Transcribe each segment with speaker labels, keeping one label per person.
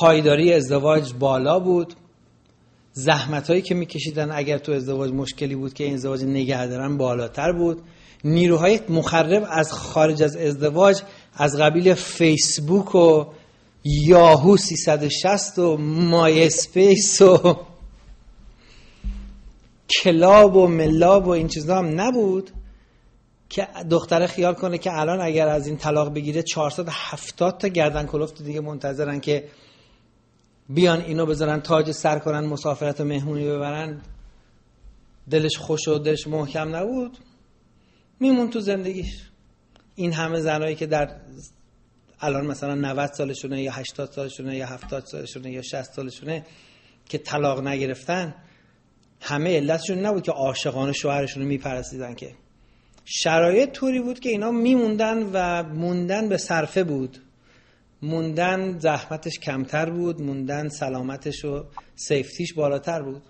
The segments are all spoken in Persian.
Speaker 1: پایداری ازدواج بالا بود. زحمت هایی که میکشیدن اگر تو ازدواج مشکلی بود که این ازدواج نگه دارن بالاتر بود. نیروهای مخرب از خارج از ازدواج از قبیل فیسبوک و یاهو 360 و MySpace و کلاب و ملاب و این چیزا هم نبود که دختره خیال کنه که الان اگر از این طلاق بگیره 470 تا گردن کلفت دیگه منتظرن که بیان اینو بذارن تاج سر کنن مسافرت و مهمونی ببرن. دلش خوش و دلش محکم نبود. میمون تو زندگیش. این همه زنایی که در الان مثلا 90 سالشونه یا 80 سالشونه یا 70 سالشونه یا 60 سالشونه که طلاق نگرفتن همه علتشون نبود که عاشقانه شوهرشون رو میپرستیدن که. شرایط طوری بود که اینا میموندن و موندن به صرفه بود. موندن زحمتش کمتر بود موندن سلامتش و سیفتیش بالاتر بود.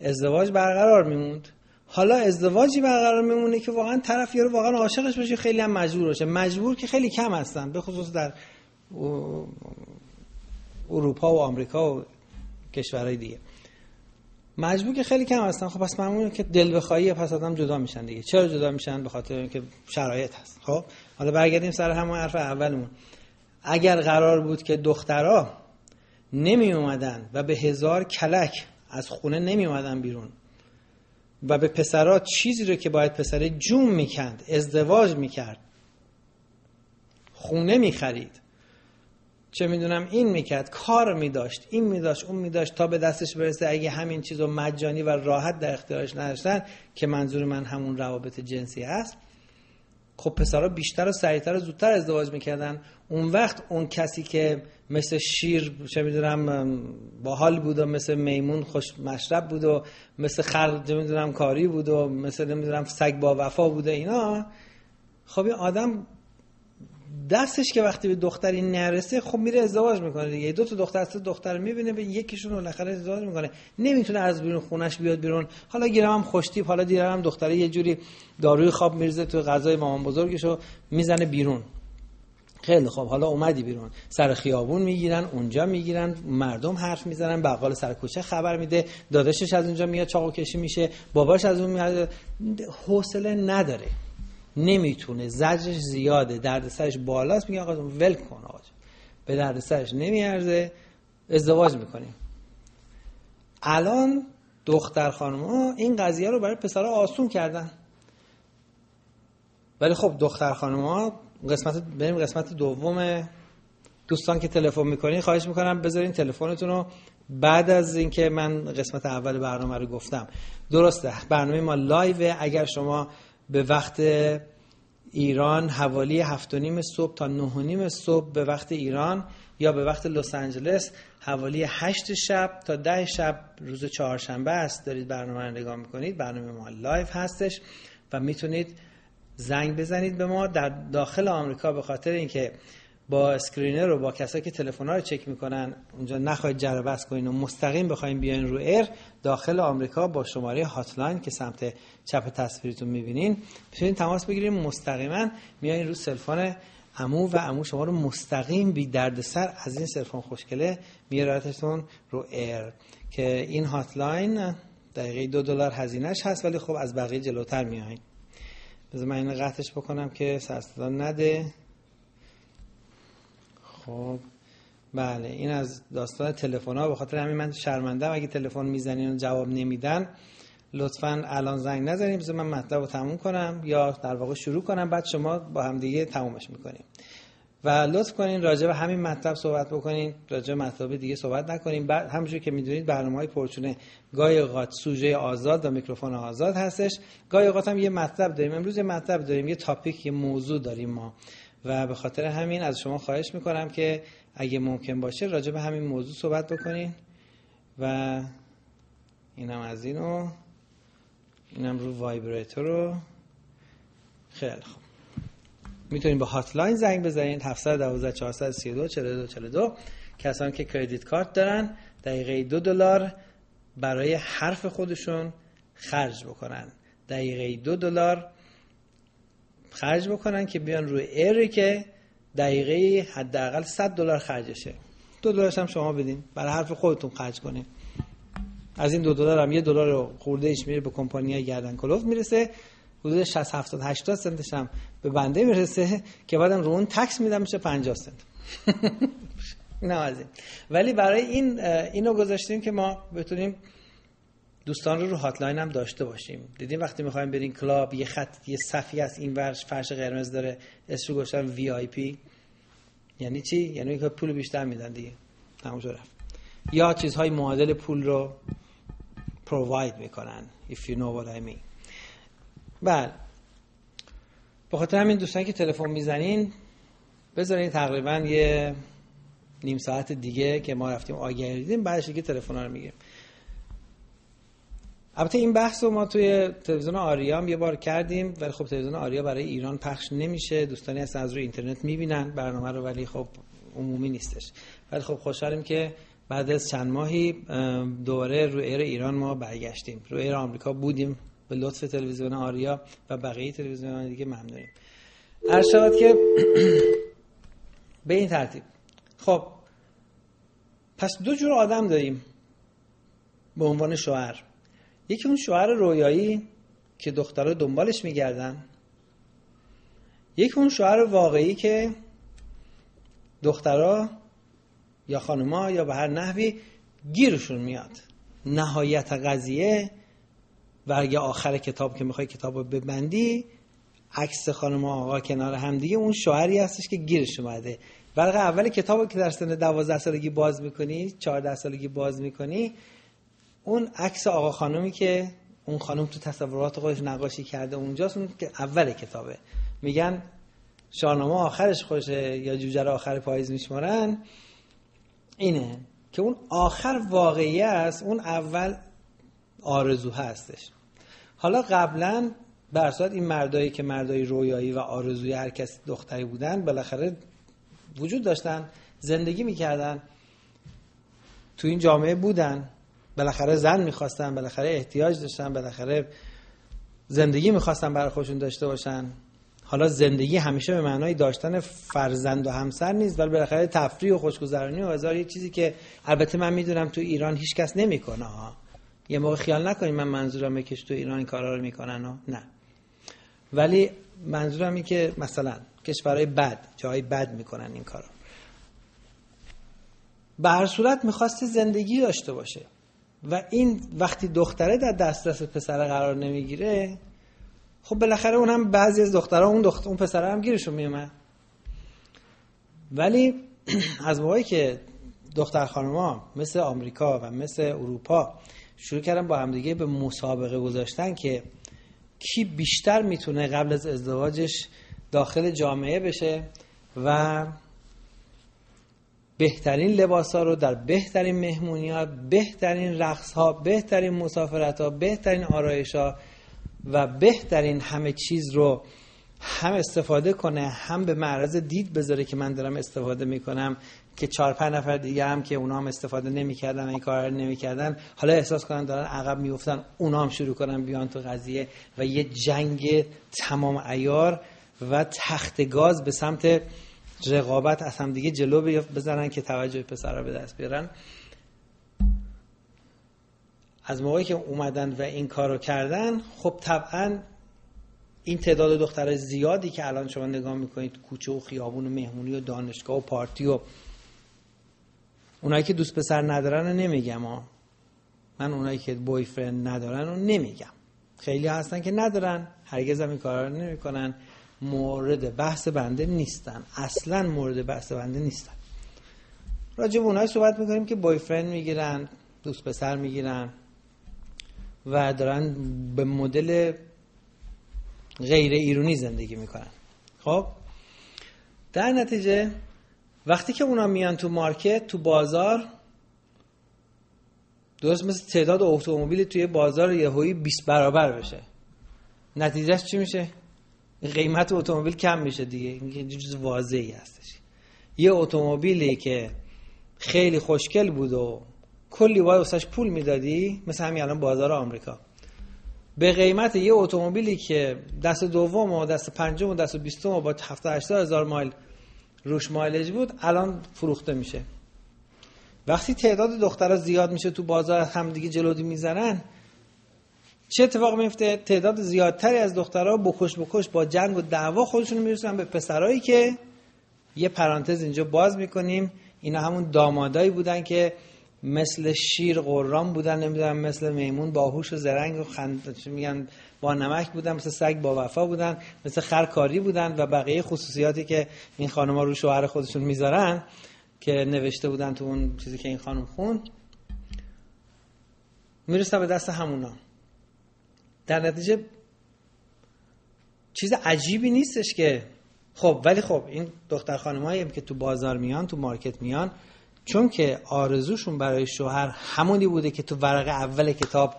Speaker 1: ازدواج برقرار میموند. حالا ازدواجی برقرار میمونه که واقعا طرف یارو واقعا عاشقش بشه خیلی هم مجبور باشه. مجبور که خیلی کم هستن به خصوص در اروپا و آمریکا و کشورهای دیگه. مجبور که خیلی کم هستن. خب پس معموله که دل بخواهی پس آدم جدا میشن دیگه. چرا جدا میشن؟ به خاطر اینکه شرایط هست. خب؟ حالا برگردیم سر همون حرف اولمون. اگر قرار بود که دخترها نمی اومدن و به هزار کلک از خونه نمی اومدن بیرون و به پسرها چیزی رو که باید پسر جون می‌کند ازدواج می‌کرد خونه می‌خرید چه می‌دونم این می‌کرد کار میداشت این میداشت اون میداشت تا به دستش برسه اگه همین چیز رو مجانی و راحت در اختیارش نداشتن که منظور من همون روابط جنسی هست. خب پسرها بیشتر و سریعتر و زودتر ازدواج می‌کردن. اون وقت اون کسی که مثل شیر چه می‌دونم باحال بود و مثل میمون خوش مشرب بود و مثل خر چه می‌دونم کاری بود و مثل نمی‌دونم سگ با وفا بوده اینا خب این آدم دستش که وقتی به دختری نرسه خب میره ازدواج می‌کنه دیگه. دو تا دختر سه دختر می‌بینه به یکیشون بالاخره ازدواج می‌کنه. نمی‌تونه از بیرون خونش بیاد بیرون. حالا گیرم هم خوشتیپ حالا دیرم هم دختره یه جوری داروی خواب میرزه تو غذای مامان بزرگشو می‌زنه بیرون. خیلی خوب. حالا اومدی بیرون. سر خیابون می‌گیرن اونجا می‌گیرن مردم حرف می‌زنن بقال سر کوچه خبر میده. داداشش از اونجا میاد چاقو کشی میشه. باباش از اون میاد. حوصله نداره. نمی‌تونه. زجرش زیاده دردسرش بالاست. میگه آقا ول کن آقا به دردسرش نمیارزه. ازدواج می‌کنیم. الان دختر خانم این قضیه رو برای پسرها آسون کردن. ولی خب دختر خانم ها قسمت بریم قسمت دوم دوستان که تلفن می‌کنین خواهش می‌کنم بذارین تلفنتون رو بعد از اینکه من قسمت اول برنامه رو گفتم. درسته برنامه ما لایو اگر شما به وقت ایران حوالی هفت و نیم صبح تا نه و نیم صبح به وقت ایران یا به وقت لس آنجلس حوالی هشت شب تا ده شب روز چهارشنبه است. دارید برنامه رو نگاه می‌کنید. برنامه ما live هستش و می‌تونید زنگ بزنید به ما در داخل آمریکا به خاطر اینکه با screener و با کسایی که تلفن رو چک می‌کنن اونجا نخواهید جر و بحث کنین و مستقیم بخواید بیاین رو air داخل آمریکا با شماره hotline که سمت چپ تصویرتون می‌بینین. می‌تونید تماس بگیریم مستقیما میایین رو cell phone امو و امو شما رو مستقیم بی دردسر از این cell phone خوشگله میارتتون رو air. که این hotline دقیقه دو دلار هزینهش هست ولی خب از بقیه جلوتر میایین بذار من اینو قطعش بکنم که سرصدا نده. خب بله این از داستان تلفن ها به خاطر همین من شرمنده اگه تلفن می‌زنین و جواب نمیدن لطفا الان زنگ نزنیم بذار من مطلب رو تموم کنم یا در واقع شروع کنم. بعد شما با هم دیگه تمومش می‌کنیم. و لطف کنین راجع به همین مطلب صحبت بکنین. راجع به مطلب دیگه صحبت نکنیم بعد همونجوری که می‌دونید برنامه های پرچونه گاهی اوقات سوژه آزاد و میکروفون آزاد هستش. گاهی اوقات هم یه مطلب داریم. امروز یه مطلب داریم. یه تاپیک یه موضوع داریم ما. و به خاطر همین از شما خواهش می‌کنم که اگه ممکن باشه راجع به همین موضوع صحبت بکنین. و اینم از اینو اینم رو vibrator رو. خیلی خوب. می‌تونید به hotline زنگ بزنید 712 432 42 42 کسانی که credit card دارن دقیقه دو دلار برای حرف خودشون خرج بکنن. دقیقه دو دلار خرج بکنن که بیان روی air ی که دقیقه حداقل 100 دلار خرجشه. دو دلارش هم شما بدین. برای حرف خودتون خرج کنین. از این دو دلار هم یه دلار خورده ایش میره به کمپانی گردن کلوف می‌رسه. حدود 60 70 80 سنتش هم به بنده می‌رسه که بعدم رو اون تکس میدم میشه 50 سنت. نه ولی برای این اینو گذاشتیم که ما بتونیم دوستان رو رو هاتلاین هم داشته باشیم. دیدیم وقتی می‌خوایم بریم کلاب یه خط یه صفی از این ورش فرش قرمز داره اسم رو گذاشتن وی آی پی یعنی چی؟ یعنی که پول بیشتر میدن دیگه. تموم رفت. یا چیزهای معادل پول رو پروواید می‌کنن if you know what I mean. بله. به خاطر همین دوستان که تلفن می‌زنین بذارین تقریبا یه نیم ساعت دیگه که ما رفتیم آگهی. دیدیم بعدش دیگه تلفن رو می‌گیریم. البته این بحث رو ما توی تلویزیون آریا هم یه بار کردیم ولی خب تلویزیون آریا برای ایران پخش نمیشه. دوستانی هستن از روی اینترنت می‌بینن برنامه رو ولی خب عمومی نیستش. ولی خب خوشحالیم که بعد از چند ماهی دوباره روی ایر ایران ما برگشتیم. روی ایر آمریکا بودیم به لطف تلویزیون آریا و بقیه تلویزیون دیگه ممنونیم. ارشاد که به این ترتیب. خب پس دو جور آدم داریم به عنوان شوهر. یکی اون شوهر رویایی که دخترها دنبالش میگردن. یکی اون شوهر واقعی که دخترها یا خانوما یا به هر نحوی گیرشون میاد. نهایت قضیه ورگ آخر کتاب که می‌خوای کتاب رو ببندی عکس خانم آقا کنار هم دیگه اون شوهری هستش که گیرش اومده. ورق اول کتاب که در سن 12 سالگی باز می‌کنی 14 سالگی باز می‌کنی اون عکس آقا خانومی که اون خانم تو تصورات خودش نقاشی کرده اونجاست اون که اول کتابه. میگن شاهنامه آخرش خوشه یا جوجه آخر پاییز میشمارن. اینه که اون آخر واقعی است اون اول آرزو هستش. حالا قبلا برصورت این مردایی که مردای رویایی و آرزوی هر کس دختری بودن بالاخره وجود داشتن زندگی می‌کردن تو این جامعه بودن. بالاخره زن می‌خواستن بالاخره احتیاج داشتن بالاخره زندگی می‌خواستن برای خودشون داشته باشن. حالا زندگی همیشه به معنای داشتن فرزند و همسر نیست ولی بالاخره تفریح و خوشگذرانی و هزار یه چیزی که البته من می‌دونم تو ایران هیچ کس نمی‌کنه ها. یه موقع خیال نکنید من منظورم که تو ایران این کارا رو می‌کنن ها نه. ولی منظورم اینه که مثلا کشورهای بد جای بد می‌کنن این کارا. به هر صورت می‌خواسته زندگی داشته باشه. و این وقتی دختره در دسترس پسر قرار نمی‌گیره خب بالاخره اون هم بعضی از دخترها اون دختر اون پسر هم گیرشون میومد ولی از موقعی که دختر خانما مثل آمریکا و مثل اروپا شروع کردن با همدیگه به مسابقه گذاشتن که کی بیشتر می‌تونه قبل از ازدواجش داخل جامعه بشه و بهترین لباس ها رو در بهترین مهمونی ها بهترین رقص ها بهترین مسافرت ها بهترین آرایش ها و بهترین همه چیز رو هم استفاده کنه هم به معرض دید بذاره که من دارم استفاده می‌کنم که چهار پنج نفر دیگه هم که اونا هم استفاده نمی‌کردن این کار نمی‌کردن. حالا احساس کنن دارن عقب میفتن اونا هم شروع کنن بیان تو قضیه و یه جنگ تمام ایار و تخت گاز به سمت رقابت از هم دیگه جلو بزنن که توجه پسرها به دست بیارن. از موقعی که اومدن و این کارو کردن خب طبعا این تعداد دختر زیادی که الان شما نگاه می‌کنید کوچه و خیابون و مهمونی و دانشگاه و پارتی و اونایی که دوست پسر ندارن رو نمیگم ها من اونایی که بوی فرند ندارن رو نمیگم. خیلی هستن که ندارن. هرگز هم این کارا رو نمی‌کنن. مورد بحث بنده نیستن. اصلا مورد بحث بنده نیستن. راجع به اونایی صحبت می‌کنیم که بوی فرند می‌گیرن دوست پسر می‌گیرن و دارن به مدل غیر ایرونی زندگی می‌کنن. خب؟ در نتیجه وقتی که اونا میان تو مارکت تو بازار درست مثل تعداد اتومبیل توی بازار یهویی 20 برابر بشه. نتیجهش چی میشه؟ قیمت اتومبیل کم میشه دیگه. این چیز واضحی هستش. یه اتومبیلی که خیلی خوشگل بود و کلی باید واسش پول می‌دادی مثل همین الان بازار آمریکا. به قیمت یه اتومبیلی که دست دوم و دست پنجم و دست بیستم و با 70 هزار مایل روش مایلج بود الان فروخته میشه. وقتی تعداد دخترها زیاد میشه تو بازار همدیگه جلودی می‌زنن چه اتفاق میفته؟ تعداد زیادتری از دخترها بکش بکش با جنگ و دعوا خودشون می‌رسن به پسرایی که یه پرانتز اینجا باز می‌کنیم. اینا همون دامادایی بودن که مثل شیر قرام بودن نمی‌دونم مثل میمون باهوش و زرنگ و خند میگن با نمک بودن مثل سگ با وفا بودن مثل خرکاری بودن و بقیه خصوصیاتی که این خانم‌ها رو شوهر خودشون می‌ذارن که نوشته بودن تو اون چیزی که این خانم خون. می‌رسه به دست همونا. در نتیجه چیز عجیبی نیستش که خب ولی خب این دختر خانمایی که تو بازار میان تو مارکت میان چون که آرزوشون برای شوهر همونی بوده که تو ورق اول کتاب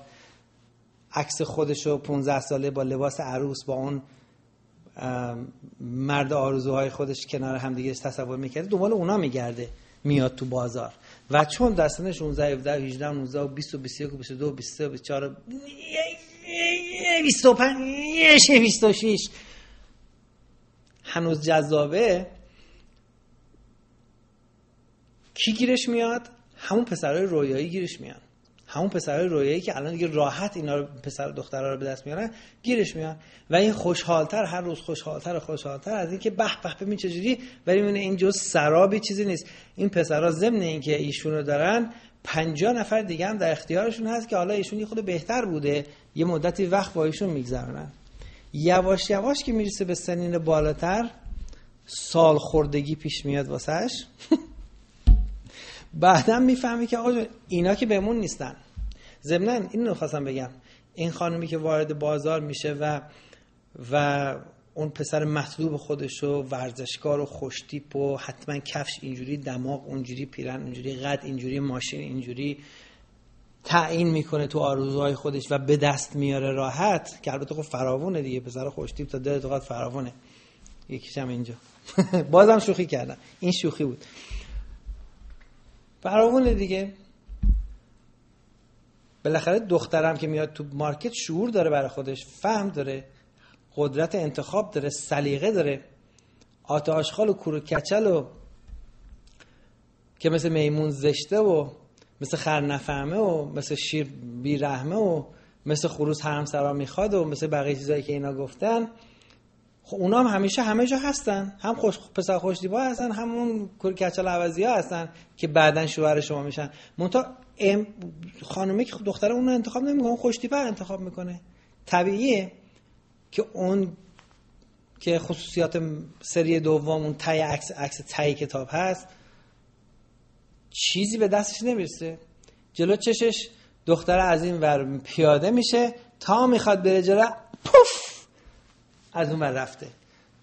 Speaker 1: عکس خودشو 15 ساله با لباس عروس با اون مرد آرزوهای خودش کنار همدیگه تصور می‌کرده دنبال اونا میگرده میاد تو بازار. و چون دستان 16 17 18 19 20 21 22 23 24 25 26 هنوز جذابه. کی گیرش میاد؟ همون پسرای رویایی گیرش میان. همون پسرای رویایی که الان دیگه راحت اینا رو پسر دخترها رو به دست میارن گیرش میان. و این خوشحالتر هر روز خوشحالتر و خوشحالتر از اینکه به به ببین چجوری ولی میونه این جز سرابی چیزی نیست. این پسرا ضمن اینکه ایشون رو دارن 50 نفر دیگه هم در اختیارشون هست که حالا ایشون یه خود بهتر بوده. یه مدتی وقت با ایشون میگذرونن یواش یواش که می‌رسه به سنین بالاتر سال خوردگی پیش میاد واسهش. بعدا می‌فهمی که آقا اینا که بهمون نیستن. ضمنا این رو خواستم بگم. این خانمی که وارد بازار میشه و و اون پسر مطلوب خودش و ورزشکار و خوشتیپ و حتما کفش اینجوری دماغ اونجوری پیرن اینجوری قد اینجوری ماشین اینجوری تعیین می‌کنه تو آرزوهای خودش و به دست میاره راحت که البته خب فراوونه دیگه پسر خوشتیپ تا دلت قد فراوونه یکیشم اینجا. بازم شوخی کردم. این شوخی بود. فراوونه دیگه. بالاخره دخترم که میاد تو مارکت شعور داره برای خودش فهم داره قدرت انتخاب داره سلیقه داره. آت آشخال و کور کچل و که مثل میمون زشته و مثل خر نفهمه و مثل شیر بیرحمه و مثل خروس حرم سرا می‌خواد و مثل بقیه چیزایی که اینا گفتن خب اونا هم همیشه همه جا هستن. هم خوش پسر خوش دیبا هستن همون کچل عوضی ها هستن که بعدا شوهر شما میشن. منتها خانومه که دختر اون انتخاب نمی‌کنه اون خوش انتخاب می‌کنه. طبیعیه که اون که خصوصیات سری دوم اون تای عکس عکس تای کتاب هست چیزی به دستش نمی‌رسه جلو چشش دختر از این ور پیاده میشه تا می‌خواد بره جلو پوف از اون ور رفته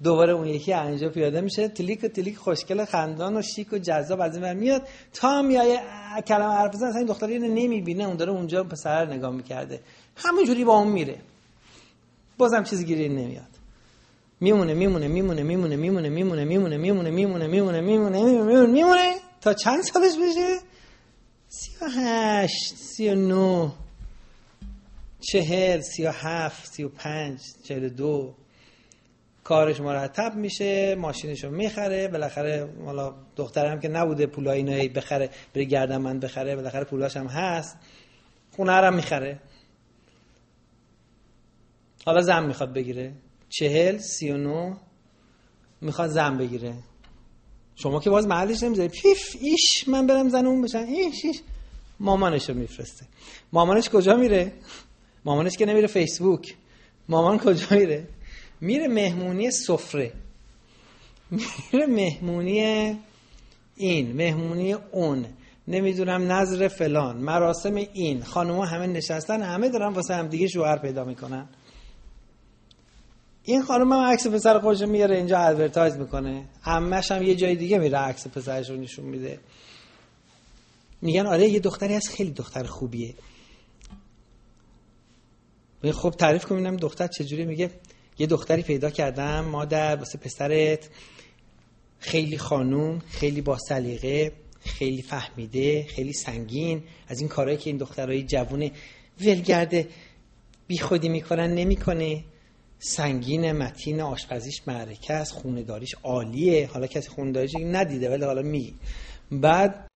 Speaker 1: دوباره اون یکی اینجا پیاده میشه تلیک و تلیک خوشگل خندان و شیک و جذاب از این ور میاد تا میایه کلمه حرف بزن اصلا این دختر اینو نمی‌بینه اون داره اونجا پسر نگاه می‌کرده همونجوری با اون میره بازم چیزی گیری نمیاد میمونه میمونه میمونه میمونه میمونه میمونه میمونه میمونه میمونه میمونه میمونه میمونه میمونه تا چند سالش بشه؟ سی و هشت سی و نو چهل سی و هفت سی و پنج چهل دو. کارش مرتب میشه ماشینشو می‌خره بالاخره حالا دخترم که نبوده پولای اینو بخره بره گردن من بخره بالاخره پولاش هم هست خونه هم می‌خره. حالا زن می‌خواد بگیره. چهل سی و نو می‌خواد زن بگیره. شما که باز محلش نمی‌ذاری. پیف ایش من برم زن اون بشن ایش ایش. مامانش رو میفرسته. مامانش کجا میره؟ مامانش که نمیره فیسبوک. مامان کجا میره؟ میره مهمونی سفره. میره مهمونی این مهمونی اون. نمی‌دونم نظر فلان. مراسم این. خانوما همه نشستن همه دارن واسه هم دیگه شوهر پیدا می‌کنن. این خانم هم عکس پسر خودش میاره اینجا ادورتایز می‌کنه. همش هم یه جای دیگه میره عکس پسرش رو نشون میده. میگن آره یه دختری هست خیلی دختر خوبیه. خب تعریف کنم دختر چجوری میگه؟ یه دختری پیدا کردم مادر واسه پسرت. خیلی خانوم خیلی با سلیقه خیلی فهمیده خیلی سنگین. از این کارهایی که این دخترای جوون ولگرده بی خودی می‌کنن نمی‌کنه. سنگین متین آشپزیش معرکه است خونه داریش عالیه. حالا کسی خونه داریش ندیده ولی حالا می بعد